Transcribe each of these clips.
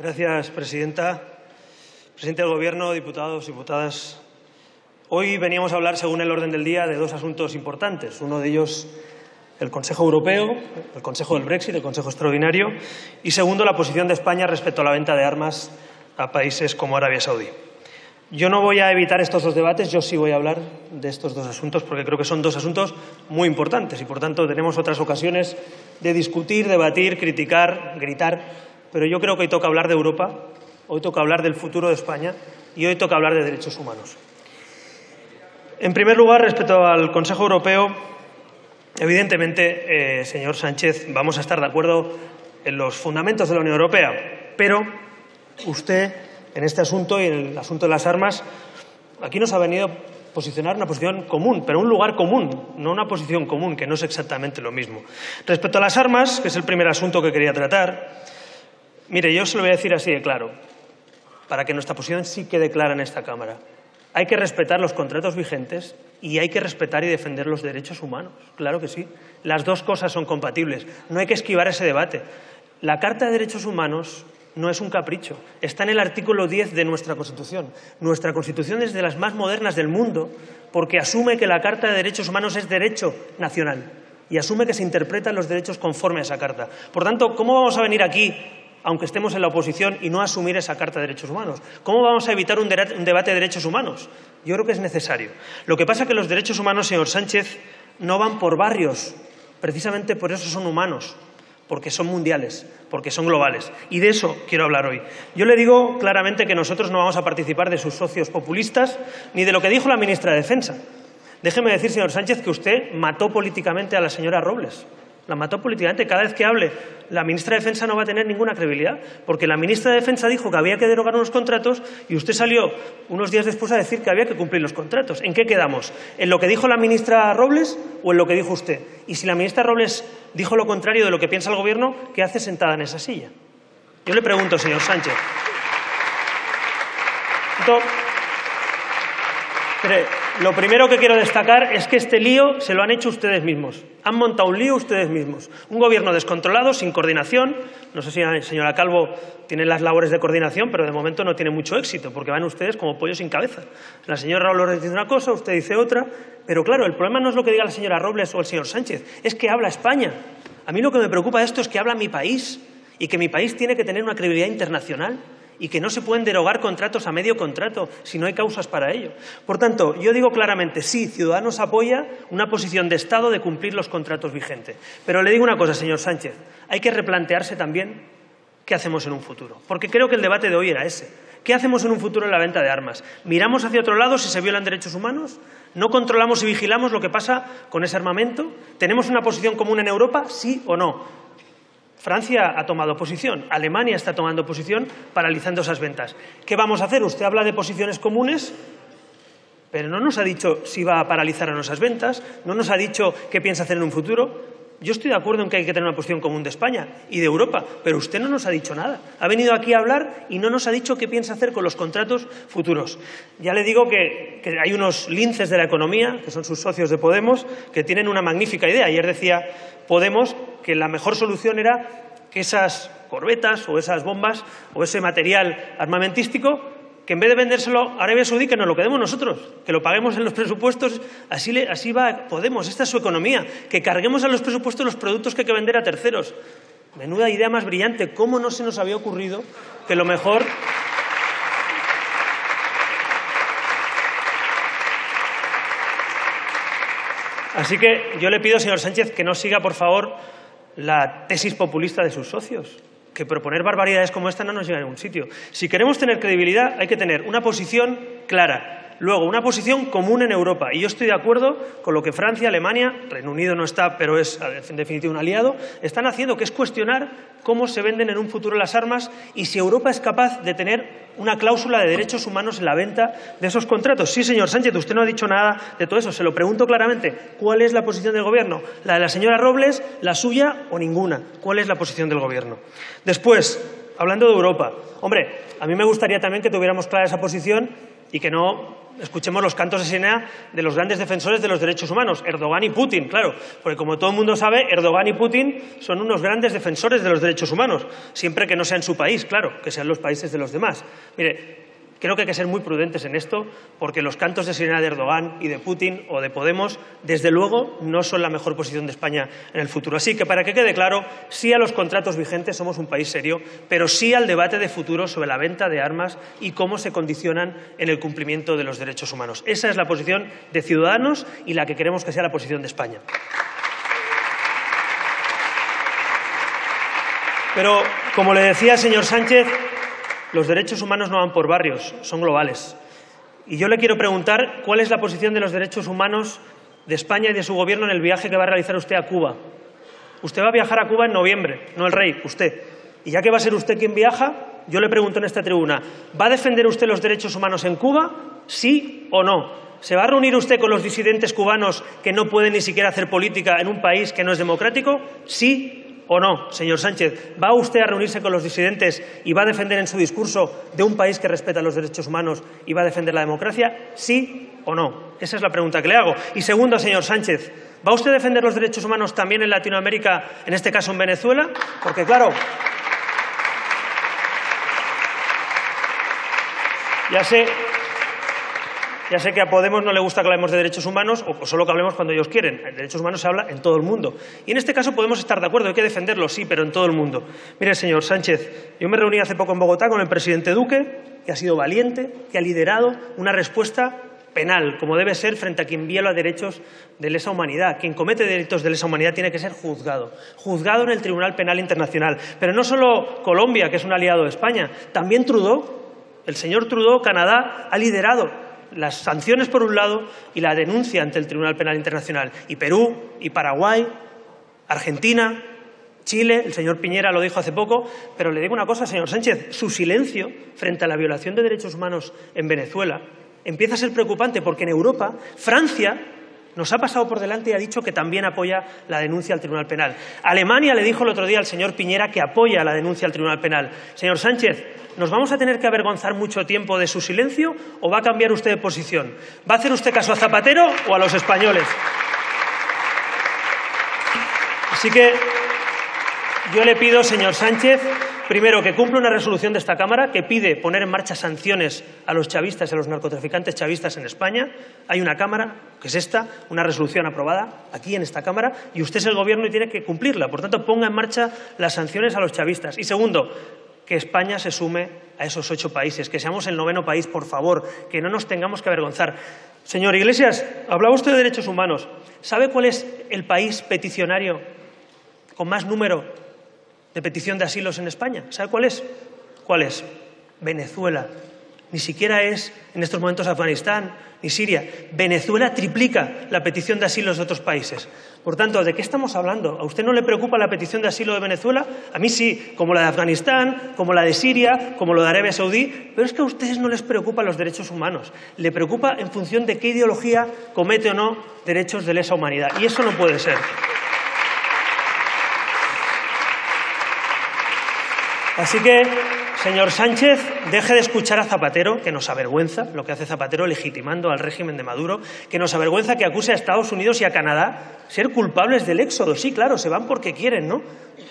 Gracias, presidenta. Presidente del Gobierno, diputados, diputadas. Hoy veníamos a hablar, según el orden del día, de dos asuntos importantes. Uno de ellos, el Consejo Europeo, el Consejo del Brexit, el Consejo Extraordinario. Y segundo, la posición de España respecto a la venta de armas a países como Arabia Saudí. Yo no voy a evitar estos dos debates, yo sí voy a hablar de estos dos asuntos porque creo que son dos asuntos muy importantes y, por tanto, tenemos otras ocasiones de discutir, debatir, criticar, gritar, pero yo creo que hoy toca hablar de Europa, hoy toca hablar del futuro de España y hoy toca hablar de derechos humanos. En primer lugar, respecto al Consejo Europeo, evidentemente, eh, señor Sánchez, vamos a estar de acuerdo en los fundamentos de la Unión Europea, pero usted en este asunto y en el asunto de las armas, aquí nos ha venido a posicionar una posición común, pero un lugar común, no una posición común, que no es exactamente lo mismo. Respecto a las armas, que es el primer asunto que quería tratar, mire, yo se lo voy a decir así de claro, para que nuestra posición sí quede clara en esta Cámara. Hay que respetar los contratos vigentes y hay que respetar y defender los derechos humanos. Claro que sí. Las dos cosas son compatibles. No hay que esquivar ese debate. La Carta de Derechos Humanos no es un capricho. Está en el artículo 10 de nuestra Constitución. Nuestra Constitución es de las más modernas del mundo porque asume que la Carta de Derechos Humanos es derecho nacional y asume que se interpretan los derechos conforme a esa Carta. Por tanto, ¿cómo vamos a venir aquí, aunque estemos en la oposición, y no asumir esa Carta de Derechos Humanos? ¿Cómo vamos a evitar un, debate de derechos humanos? Yo creo que es necesario. Lo que pasa es que los derechos humanos, señor Sánchez, no van por barrios. Precisamente por eso son humanos porque son mundiales, porque son globales. Y de eso quiero hablar hoy. Yo le digo claramente que nosotros no vamos a participar de sus socios populistas ni de lo que dijo la ministra de Defensa. Déjeme decir, señor Sánchez, que usted mató políticamente a la señora Robles. La mató políticamente. Cada vez que hable la ministra de Defensa no va a tener ninguna credibilidad, porque la ministra de Defensa dijo que había que derogar unos contratos y usted salió unos días después a decir que había que cumplir los contratos. ¿En qué quedamos? ¿En lo que dijo la ministra Robles o en lo que dijo usted? Y si la ministra Robles dijo lo contrario de lo que piensa el Gobierno, ¿qué hace sentada en esa silla? Yo le pregunto, señor Sánchez. Lo primero que quiero destacar es que este lío se lo han hecho ustedes mismos. Han montado un lío ustedes mismos. Un gobierno descontrolado, sin coordinación. No sé si la señora Calvo tiene las labores de coordinación, pero de momento no tiene mucho éxito, porque van ustedes como pollo sin cabeza. La señora Robles dice una cosa, usted dice otra. Pero claro, el problema no es lo que diga la señora Robles o el señor Sánchez, es que habla España. A mí lo que me preocupa de esto es que habla mi país y que mi país tiene que tener una credibilidad internacional y que no se pueden derogar contratos a medio contrato si no hay causas para ello. Por tanto, yo digo claramente, sí, Ciudadanos apoya una posición de Estado de cumplir los contratos vigentes. Pero le digo una cosa, señor Sánchez, hay que replantearse también qué hacemos en un futuro. Porque creo que el debate de hoy era ese. ¿Qué hacemos en un futuro en la venta de armas? ¿Miramos hacia otro lado si se violan derechos humanos? ¿No controlamos y vigilamos lo que pasa con ese armamento? ¿Tenemos una posición común en Europa? ¿Sí o no? Francia ha tomado posición, Alemania está tomando posición paralizando esas ventas. ¿Qué vamos a hacer? Usted habla de posiciones comunes, pero no nos ha dicho si va a paralizar o esas ventas, no nos ha dicho qué piensa hacer en un futuro. Yo estoy de acuerdo en que hay que tener una posición común de España y de Europa, pero usted no nos ha dicho nada. Ha venido aquí a hablar y no nos ha dicho qué piensa hacer con los contratos futuros. Ya le digo que, hay unos linces de la economía, que son sus socios de Podemos, que tienen una magnífica idea. Ayer decía Podemos que la mejor solución era que esas corbetas o esas bombas o ese material armamentístico que en vez de vendérselo a Arabia Saudí, que nos lo quedemos nosotros, que lo paguemos en los presupuestos, así, así va Podemos, esta es su economía, que carguemos a los presupuestos los productos que hay que vender a terceros. Menuda idea más brillante, ¿cómo no se nos había ocurrido que lo mejor Así que yo le pido, señor Sánchez, que no siga, por favor, la tesis populista de sus socios, que proponer barbaridades como esta no nos lleva a ningún sitio. Si queremos tener credibilidad, hay que tener una posición clara, Luego, una posición común en Europa. Y yo estoy de acuerdo con lo que Francia, Alemania, Reino Unido no está, pero es en definitiva un aliado, están haciendo, que es cuestionar cómo se venden en un futuro las armas y si Europa es capaz de tener una cláusula de derechos humanos en la venta de esos contratos. Sí, señor Sánchez, usted no ha dicho nada de todo eso. Se lo pregunto claramente. ¿Cuál es la posición del Gobierno? ¿La de la señora Robles, la suya o ninguna? ¿Cuál es la posición del Gobierno? Después, hablando de Europa. Hombre, a mí me gustaría también que tuviéramos clara esa posición y que no escuchemos los cantos de sirena de los grandes defensores de los derechos humanos, Erdogan y Putin, claro, porque como todo el mundo sabe, Erdogan y Putin son unos grandes defensores de los derechos humanos, siempre que no sea en su país, claro, que sean los países de los demás. Mire, Creo que hay que ser muy prudentes en esto, porque los cantos de sirena de Erdogan y de Putin o de Podemos, desde luego, no son la mejor posición de España en el futuro. Así que, para que quede claro, sí a los contratos vigentes somos un país serio, pero sí al debate de futuro sobre la venta de armas y cómo se condicionan en el cumplimiento de los derechos humanos. Esa es la posición de Ciudadanos y la que queremos que sea la posición de España. Pero, como le decía el señor Sánchez, los derechos humanos no van por barrios, son globales. Y yo le quiero preguntar cuál es la posición de los derechos humanos de España y de su gobierno en el viaje que va a realizar usted a Cuba. Usted va a viajar a Cuba en noviembre, no el rey, usted. Y ya que va a ser usted quien viaja, yo le pregunto en esta tribuna, ¿va a defender usted los derechos humanos en Cuba? ¿Sí o no? ¿Se va a reunir usted con los disidentes cubanos que no pueden ni siquiera hacer política en un país que no es democrático? ¿Sí o no, señor Sánchez? ¿Va usted a reunirse con los disidentes y va a defender en su discurso de un país que respeta los derechos humanos y va a defender la democracia? ¿Sí o no? Esa es la pregunta que le hago. Y segundo, señor Sánchez, ¿va usted a defender los derechos humanos también en Latinoamérica, en este caso en Venezuela? Porque, claro, ya sé ya sé que a Podemos no le gusta que hablemos de derechos humanos o solo que hablemos cuando ellos quieren. De derechos humanos se habla en todo el mundo. Y en este caso podemos estar de acuerdo, hay que defenderlos, sí, pero en todo el mundo. Mire, señor Sánchez, yo me reuní hace poco en Bogotá con el presidente Duque, que ha sido valiente, que ha liderado una respuesta penal, como debe ser frente a quien viola derechos de lesa humanidad. Quien comete delitos de lesa humanidad tiene que ser juzgado, juzgado en el Tribunal Penal Internacional. Pero no solo Colombia, que es un aliado de España, también Trudeau, el señor Trudeau, Canadá, ha liderado las sanciones por un lado y la denuncia ante el Tribunal Penal Internacional. Y Perú, y Paraguay, Argentina, Chile, el señor Piñera lo dijo hace poco, pero le digo una cosa, señor Sánchez, su silencio frente a la violación de derechos humanos en Venezuela empieza a ser preocupante porque en Europa, Francia nos ha pasado por delante y ha dicho que también apoya la denuncia al Tribunal Penal. Alemania le dijo el otro día al señor Piñera que apoya la denuncia al Tribunal Penal. Señor Sánchez, ¿nos vamos a tener que avergonzar mucho tiempo de su silencio o va a cambiar usted de posición? ¿Va a hacer usted caso a Zapatero o a los españoles? Así que yo le pido, señor Sánchez, Primero, que cumple una resolución de esta Cámara que pide poner en marcha sanciones a los chavistas y a los narcotraficantes chavistas en España. Hay una Cámara, que es esta, una resolución aprobada aquí en esta Cámara, y usted es el Gobierno y tiene que cumplirla. Por tanto, ponga en marcha las sanciones a los chavistas. Y segundo, que España se sume a esos ocho países, que seamos el noveno país, por favor, que no nos tengamos que avergonzar. Señor Iglesias, hablaba usted de derechos humanos. ¿Sabe cuál es el país peticionario con más número de petición de asilos en España. ¿Sabe cuál es? ¿Cuál es? Venezuela. Ni siquiera es en estos momentos Afganistán ni Siria. Venezuela triplica la petición de asilos de otros países. Por tanto, ¿de qué estamos hablando? ¿A usted no le preocupa la petición de asilo de Venezuela? A mí sí, como la de Afganistán, como la de Siria, como lo de Arabia Saudí. Pero es que a ustedes no les preocupan los derechos humanos. Le preocupa en función de qué ideología comete o no derechos de lesa humanidad. Y eso no puede ser. Así que, señor Sánchez, deje de escuchar a Zapatero, que nos avergüenza lo que hace Zapatero legitimando al régimen de Maduro, que nos avergüenza que acuse a Estados Unidos y a Canadá ser culpables del éxodo. Sí, claro, se van porque quieren, ¿no?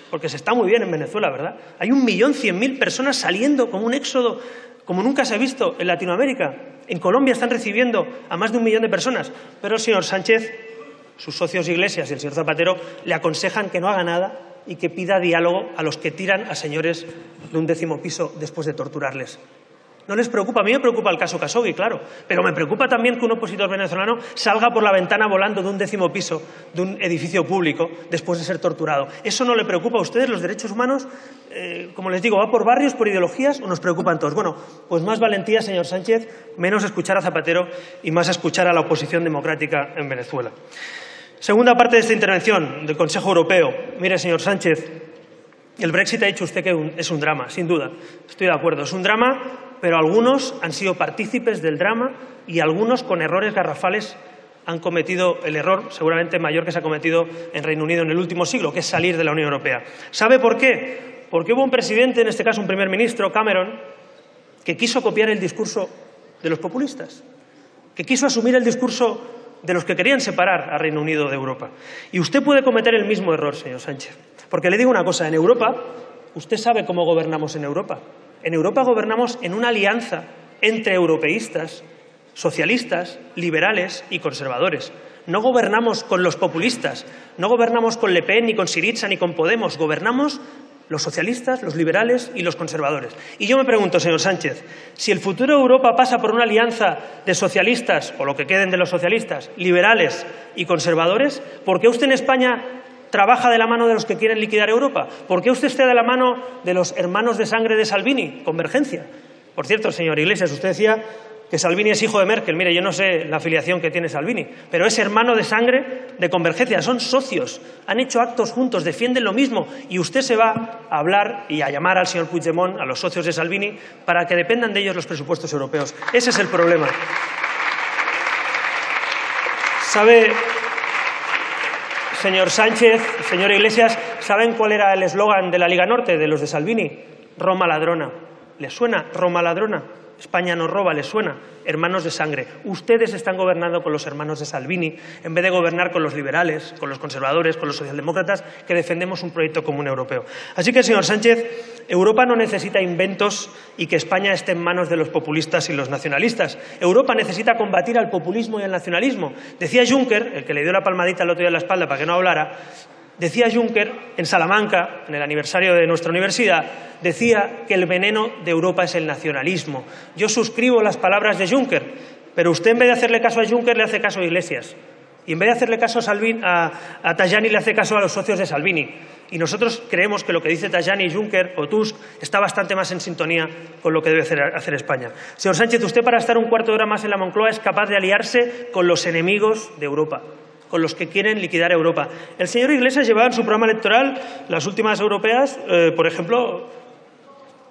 Porque se está muy bien en Venezuela, ¿verdad? Hay un millón cien mil personas saliendo como un éxodo como nunca se ha visto en Latinoamérica. En Colombia están recibiendo a más de un millón de personas. Pero el señor Sánchez, sus socios Iglesias y el señor Zapatero le aconsejan que no haga nada y que pida diálogo a los que tiran a señores de un décimo piso después de torturarles. No les preocupa, a mí me preocupa el caso Khashoggi, claro, pero me preocupa también que un opositor venezolano salga por la ventana volando de un décimo piso de un edificio público después de ser torturado. ¿Eso no le preocupa a ustedes, los derechos humanos? Eh, como les digo, ¿va por barrios, por ideologías o nos preocupan todos? Bueno, pues más valentía, señor Sánchez, menos escuchar a Zapatero y más escuchar a la oposición democrática en Venezuela. Segunda parte de esta intervención del Consejo Europeo. Mire, señor Sánchez, el Brexit ha dicho usted que es un drama, sin duda. Estoy de acuerdo, es un drama, pero algunos han sido partícipes del drama y algunos con errores garrafales han cometido el error seguramente mayor que se ha cometido en Reino Unido en el último siglo, que es salir de la Unión Europea. ¿Sabe por qué? Porque hubo un presidente, en este caso un primer ministro, Cameron, que quiso copiar el discurso de los populistas, que quiso asumir el discurso de los que querían separar a Reino Unido de Europa. Y usted puede cometer el mismo error, señor Sánchez. Porque le digo una cosa, en Europa, usted sabe cómo gobernamos en Europa. En Europa gobernamos en una alianza entre europeístas, socialistas, liberales y conservadores. No gobernamos con los populistas, no gobernamos con Le Pen, ni con Siriza, ni con Podemos, gobernamos los socialistas, los liberales y los conservadores. Y yo me pregunto, señor Sánchez, si el futuro de Europa pasa por una alianza de socialistas, o lo que queden de los socialistas, liberales y conservadores, ¿por qué usted en España trabaja de la mano de los que quieren liquidar Europa? ¿Por qué usted está de la mano de los hermanos de sangre de Salvini? Convergencia. Por cierto, señor Iglesias, usted decía que Salvini es hijo de Merkel. Mire, yo no sé la afiliación que tiene Salvini, pero es hermano de sangre de Convergencia, son socios, han hecho actos juntos, defienden lo mismo y usted se va a hablar y a llamar al señor Puigdemont, a los socios de Salvini, para que dependan de ellos los presupuestos europeos. Ese es el problema. ¿Sabe, señor Sánchez, señor Iglesias, ¿saben cuál era el eslogan de la Liga Norte, de los de Salvini? Roma ladrona. ¿Les suena Roma ladrona? España nos roba, ¿les suena? Hermanos de sangre. Ustedes están gobernando con los hermanos de Salvini en vez de gobernar con los liberales, con los conservadores, con los socialdemócratas que defendemos un proyecto común europeo. Así que, señor Sánchez, Europa no necesita inventos y que España esté en manos de los populistas y los nacionalistas. Europa necesita combatir al populismo y al nacionalismo. Decía Juncker, el que le dio la palmadita al otro día en la espalda para que no hablara, Decía Juncker en Salamanca, en el aniversario de nuestra universidad, decía que el veneno de Europa es el nacionalismo. Yo suscribo las palabras de Juncker, pero usted en vez de hacerle caso a Juncker le hace caso a Iglesias. Y en vez de hacerle caso a, a, Tajani le hace caso a los socios de Salvini. Y nosotros creemos que lo que dice Tajani, Juncker o Tusk está bastante más en sintonía con lo que debe hacer, hacer España. Señor Sánchez, usted para estar un cuarto de hora más en la Moncloa es capaz de aliarse con los enemigos de Europa con los que quieren liquidar Europa. El señor Iglesias llevaba en su programa electoral, las últimas europeas, eh, por ejemplo,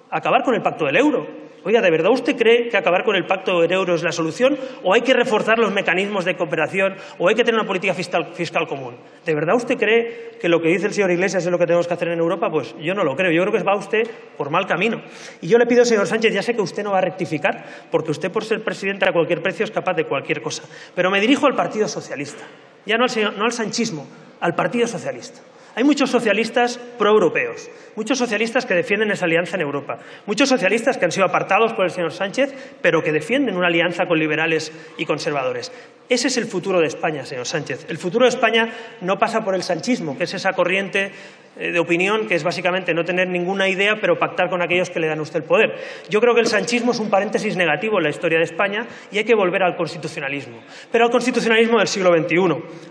acabar con el pacto del euro. Oiga, ¿de verdad usted cree que acabar con el pacto del euro es la solución? ¿O hay que reforzar los mecanismos de cooperación? ¿O hay que tener una política fiscal, fiscal, común? ¿De verdad usted cree que lo que dice el señor Iglesias es lo que tenemos que hacer en Europa? Pues yo no lo creo. Yo creo que va usted por mal camino. Y yo le pido, señor Sánchez, ya sé que usted no va a rectificar, porque usted por ser presidente a cualquier precio es capaz de cualquier cosa. Pero me dirijo al Partido Socialista ya no al, no al sanchismo, al Partido Socialista. Hay muchos socialistas proeuropeos, muchos socialistas que defienden esa alianza en Europa, muchos socialistas que han sido apartados por el señor Sánchez, pero que defienden una alianza con liberales y conservadores. Ese es el futuro de España, señor Sánchez. El futuro de España no pasa por el sanchismo, que es esa corriente de opinión que es básicamente no tener ninguna idea, pero pactar con aquellos que le dan a usted el poder. Yo creo que el sanchismo es un paréntesis negativo en la historia de España y hay que volver al constitucionalismo. Pero al constitucionalismo del siglo XXI,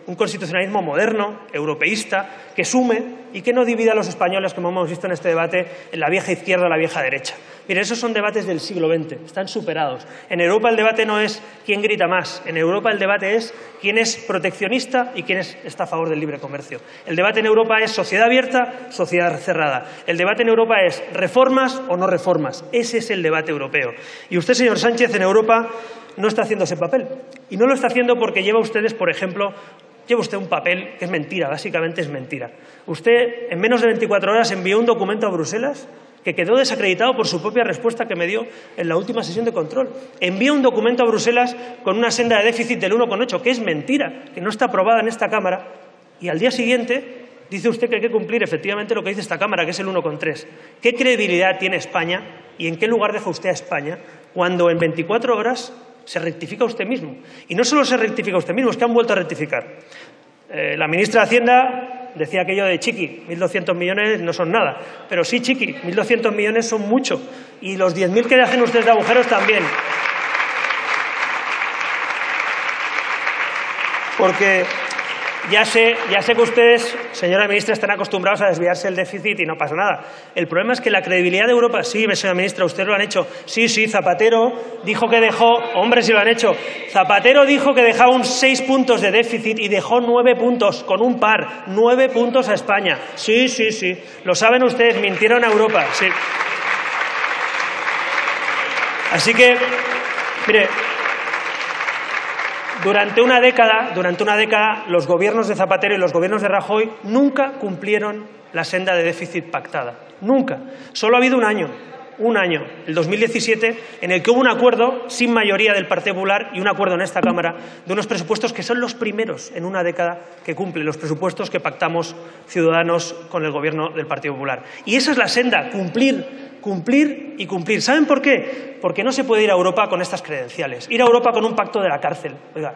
un constitucionalismo moderno, europeísta, que sume y que no divida a los españoles, como hemos visto en este debate, en la vieja izquierda o la vieja derecha. Mire, esos son debates del siglo XX, están superados. En Europa el debate no es quién grita más, en Europa el debate es quién es proteccionista y quién está a favor del libre comercio. El debate en Europa es sociedad abierta, sociedad cerrada. El debate en Europa es reformas o no reformas. Ese es el debate europeo. Y usted, señor Sánchez, en Europa no está haciendo ese papel. Y no lo está haciendo porque lleva ustedes, por ejemplo, lleva usted un papel que es mentira, básicamente es mentira. Usted en menos de 24 horas envió un documento a Bruselas que quedó desacreditado por su propia respuesta que me dio en la última sesión de control. Envió un documento a Bruselas con una senda de déficit del 1,8, que es mentira, que no está aprobada en esta Cámara, y al día siguiente dice usted que hay que cumplir efectivamente lo que dice esta Cámara, que es el 1,3. ¿Qué credibilidad tiene España y en qué lugar deja usted a España cuando en 24 horas se rectifica usted mismo? Y no solo se rectifica usted mismo, es que han vuelto a rectificar. Eh, la ministra de Hacienda decía aquello de chiqui, 1.200 millones no son nada. Pero sí, chiqui, 1.200 millones son mucho. Y los 10.000 que dejen ustedes de agujeros también. Porque ya sé, ya sé que ustedes, señora ministra, están acostumbrados a desviarse el déficit y no pasa nada. El problema es que la credibilidad de Europa, sí, señora ministra, ustedes lo han hecho. Sí, sí, Zapatero dijo que dejó, hombre, sí lo han hecho. Zapatero dijo que dejaba un seis puntos de déficit y dejó nueve puntos, con un par, nueve puntos a España. Sí, sí, sí. Lo saben ustedes, mintieron a Europa, sí. Así que, mire, durante una década, durante una década, los gobiernos de Zapatero y los gobiernos de Rajoy nunca cumplieron la senda de déficit pactada. Nunca. Solo ha habido un año. Un año, el 2017, en el que hubo un acuerdo sin mayoría del Partido Popular y un acuerdo en esta Cámara de unos presupuestos que son los primeros en una década que cumplen los presupuestos que pactamos ciudadanos con el Gobierno del Partido Popular. Y esa es la senda, cumplir, cumplir y cumplir. ¿Saben por qué? Porque no se puede ir a Europa con estas credenciales. Ir a Europa con un pacto de la cárcel. Oiga,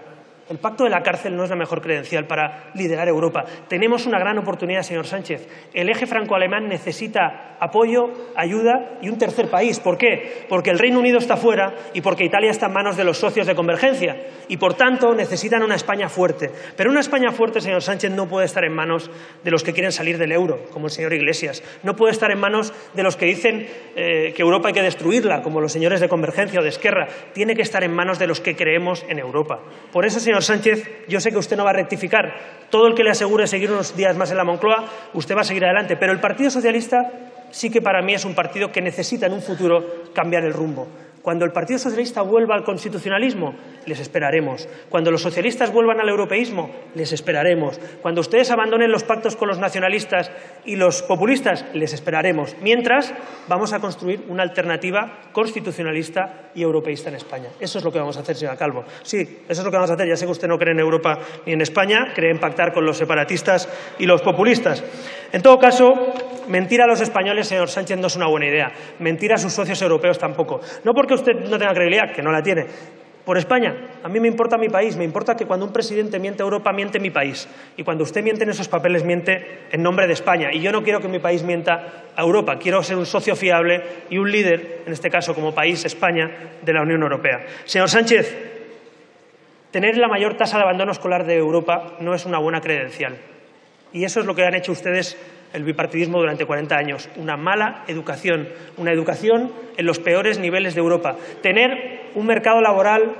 el pacto de la cárcel no es la mejor credencial para liderar Europa. Tenemos una gran oportunidad, señor Sánchez. El eje franco-alemán necesita apoyo, ayuda y un tercer país. ¿Por qué? Porque el Reino Unido está fuera y porque Italia está en manos de los socios de convergencia. Y, por tanto, necesitan una España fuerte. Pero una España fuerte, señor Sánchez, no puede estar en manos de los que quieren salir del euro, como el señor Iglesias. No puede estar en manos de los que dicen eh, que Europa hay que destruirla, como los señores de convergencia o de Esquerra. Tiene que estar en manos de los que creemos en Europa. Por eso, señor Sánchez, yo sé que usted no va a rectificar. Todo el que le asegure seguir unos días más en la Moncloa, usted va a seguir adelante. Pero el Partido Socialista sí que para mí es un partido que necesita en un futuro cambiar el rumbo. Cuando el Partido Socialista vuelva al constitucionalismo, les esperaremos. Cuando los socialistas vuelvan al europeísmo, les esperaremos. Cuando ustedes abandonen los pactos con los nacionalistas y los populistas, les esperaremos. Mientras, vamos a construir una alternativa constitucionalista y europeísta en España. Eso es lo que vamos a hacer, señora Calvo. Sí, eso es lo que vamos a hacer. Ya sé que usted no cree en Europa ni en España, cree en pactar con los separatistas y los populistas. En todo caso, mentir a los españoles, señor Sánchez, no es una buena idea. Mentir a sus socios europeos tampoco. No porque usted no tenga credibilidad, que no la tiene. Por España, a mí me importa mi país, me importa que cuando un presidente miente a Europa, miente mi país. Y cuando usted miente en esos papeles, miente en nombre de España. Y yo no quiero que mi país mienta a Europa, quiero ser un socio fiable y un líder, en este caso como país, España, de la Unión Europea. Señor Sánchez, tener la mayor tasa de abandono escolar de Europa no es una buena credencial. Y eso es lo que han hecho ustedes el bipartidismo durante 40 años. Una mala educación, una educación en los peores niveles de Europa. Tener un mercado laboral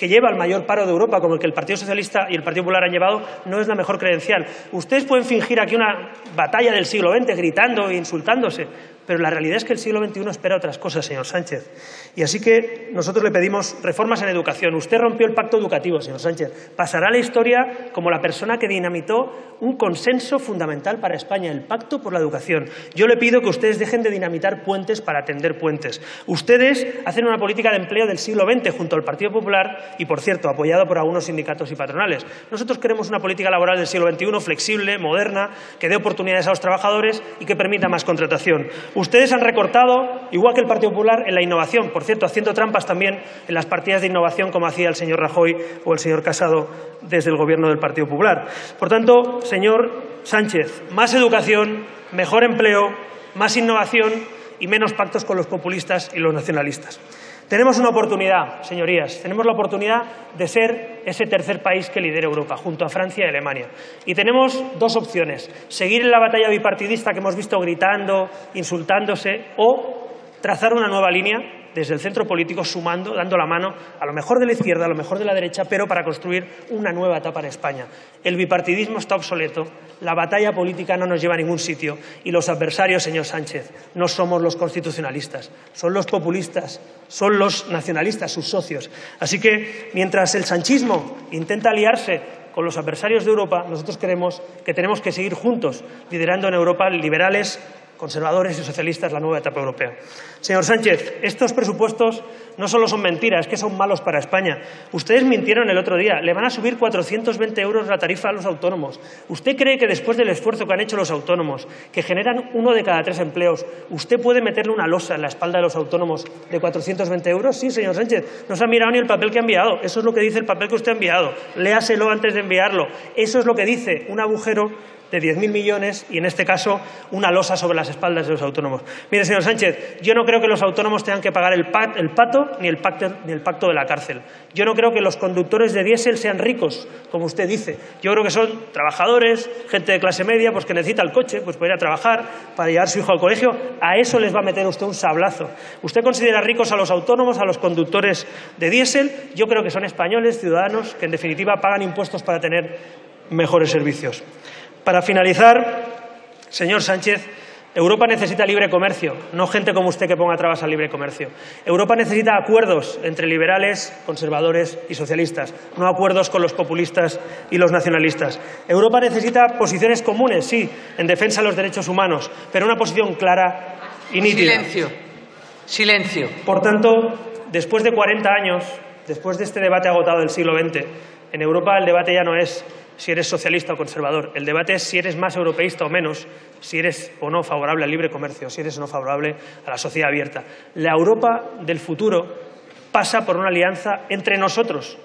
que lleva al mayor paro de Europa, como el que el Partido Socialista y el Partido Popular han llevado, no es la mejor credencial. Ustedes pueden fingir aquí una batalla del siglo XX, gritando e insultándose, pero la realidad es que el siglo XXI espera otras cosas, señor Sánchez. Y así que nosotros le pedimos reformas en educación. Usted rompió el pacto educativo, señor Sánchez. Pasará a la historia como la persona que dinamitó un consenso fundamental para España, el pacto por la educación. Yo le pido que ustedes dejen de dinamitar puentes para atender puentes. Ustedes hacen una política de empleo del siglo XX junto al Partido Popular y, por cierto, apoyado por algunos sindicatos y patronales. Nosotros queremos una política laboral del siglo XXI flexible, moderna, que dé oportunidades a los trabajadores y que permita más contratación. Ustedes han recortado, igual que el Partido Popular, en la innovación, por cierto, haciendo trampas también en las partidas de innovación, como hacía el señor Rajoy o el señor Casado desde el Gobierno del Partido Popular. Por tanto, señor Sánchez, más educación, mejor empleo, más innovación y menos pactos con los populistas y los nacionalistas. Tenemos una oportunidad, señorías, tenemos la oportunidad de ser ese tercer país que lidera Europa, junto a Francia y Alemania. Y tenemos dos opciones, seguir en la batalla bipartidista que hemos visto gritando, insultándose, o trazar una nueva línea desde el centro político sumando, dando la mano a lo mejor de la izquierda, a lo mejor de la derecha, pero para construir una nueva etapa en España. El bipartidismo está obsoleto, la batalla política no nos lleva a ningún sitio y los adversarios, señor Sánchez, no somos los constitucionalistas, son los populistas, son los nacionalistas, sus socios. Así que mientras el sanchismo intenta aliarse con los adversarios de Europa, nosotros creemos que tenemos que seguir juntos liderando en Europa liberales conservadores y socialistas la nueva etapa europea. Señor Sánchez, estos presupuestos no solo son mentiras, es que son malos para España. Ustedes mintieron el otro día, le van a subir 420 euros la tarifa a los autónomos. ¿Usted cree que después del esfuerzo que han hecho los autónomos, que generan uno de cada tres empleos, usted puede meterle una losa en la espalda de los autónomos de 420 euros? Sí, señor Sánchez, no se ha mirado ni el papel que ha enviado. Eso es lo que dice el papel que usted ha enviado. Léaselo antes de enviarlo. Eso es lo que dice un agujero de 10.000 millones y, en este caso, una losa sobre las espaldas de los autónomos. Mire, señor Sánchez, yo no creo que los autónomos tengan que pagar el, pato ni el, pacto, ni el pacto de la cárcel. Yo no creo que los conductores de diésel sean ricos, como usted dice. Yo creo que son trabajadores, gente de clase media, pues que necesita el coche pues para ir a trabajar, para llevar a su hijo al colegio. A eso les va a meter usted un sablazo. ¿Usted considera ricos a los autónomos, a los conductores de diésel? Yo creo que son españoles, ciudadanos, que en definitiva pagan impuestos para tener mejores servicios. Para finalizar, señor Sánchez, Europa necesita libre comercio, no gente como usted que ponga trabas al libre comercio. Europa necesita acuerdos entre liberales, conservadores y socialistas, no acuerdos con los populistas y los nacionalistas. Europa necesita posiciones comunes, sí, en defensa de los derechos humanos, pero una posición clara y nítida. Silencio. Silencio. Por tanto, después de 40 años, después de este debate agotado del siglo XX, en Europa el debate ya no es si eres socialista o conservador. El debate es si eres más europeísta o menos, si eres o no favorable al libre comercio, si eres o no favorable a la sociedad abierta. La Europa del futuro pasa por una alianza entre nosotros,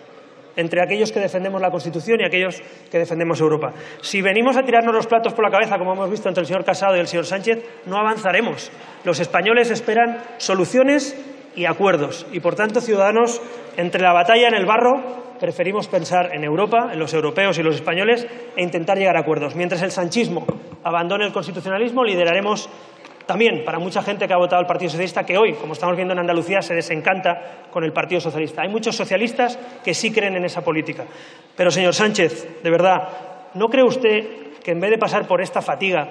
entre aquellos que defendemos la Constitución y aquellos que defendemos Europa. Si venimos a tirarnos los platos por la cabeza, como hemos visto entre el señor Casado y el señor Sánchez, no avanzaremos. Los españoles esperan soluciones y acuerdos. Y, por tanto, ciudadanos, entre la batalla en el barro preferimos pensar en Europa, en los europeos y los españoles, e intentar llegar a acuerdos. Mientras el sanchismo abandone el constitucionalismo, lideraremos también para mucha gente que ha votado al Partido Socialista, que hoy, como estamos viendo en Andalucía, se desencanta con el Partido Socialista. Hay muchos socialistas que sí creen en esa política. Pero, señor Sánchez, de verdad, ¿no cree usted que en vez de pasar por esta fatiga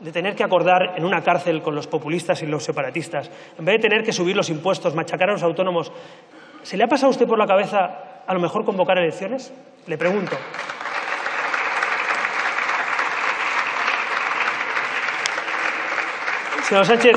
de tener que acordar en una cárcel con los populistas y los separatistas, en vez de tener que subir los impuestos, machacar a los autónomos, ¿se le ha pasado a usted por la cabeza a lo mejor convocar elecciones? Le pregunto. Señor Sánchez,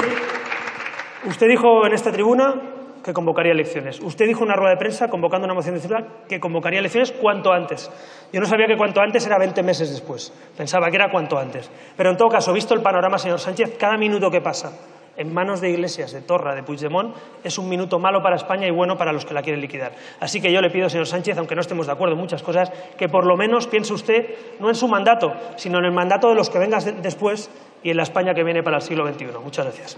usted dijo en esta tribuna que convocaría elecciones. Usted dijo en una rueda de prensa, convocando una moción de censura, que convocaría elecciones cuanto antes. Yo no sabía que cuanto antes era 20 meses después. Pensaba que era cuanto antes. Pero en todo caso, visto el panorama, señor Sánchez, cada minuto que pasa en manos de Iglesias, de Torra, de Puigdemont, es un minuto malo para España y bueno para los que la quieren liquidar. Así que yo le pido, señor Sánchez, aunque no estemos de acuerdo en muchas cosas, que por lo menos piense usted no en su mandato, sino en el mandato de los que vengan después y en la España que viene para el siglo XXI. Muchas gracias.